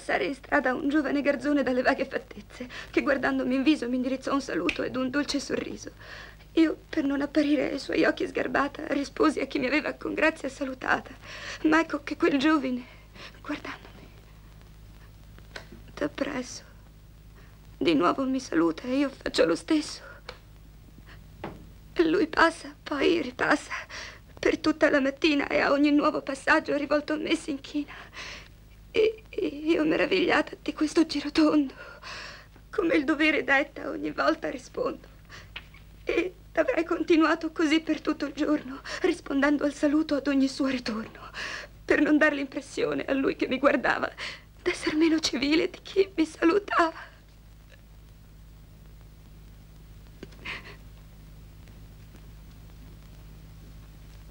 trovare in strada un giovane garzone dalle vaghe fattezze, che guardandomi in viso mi indirizzò un saluto ed un dolce sorriso. Io, per non apparire ai suoi occhi sgarbata, risposi a chi mi aveva con grazia salutata. Ma ecco che quel giovine, guardandomi, da presso, di nuovo mi saluta e io faccio lo stesso. Lui passa, poi ripassa per tutta la mattina e a ogni nuovo passaggio rivolto a me si inchina. E, io meravigliata di questo giro tondo, come il dovere detta ogni volta rispondo. E avrei continuato così per tutto il giorno, rispondendo al saluto ad ogni suo ritorno, per non dar l'impressione a lui che mi guardava d'essere meno civile di chi mi salutava.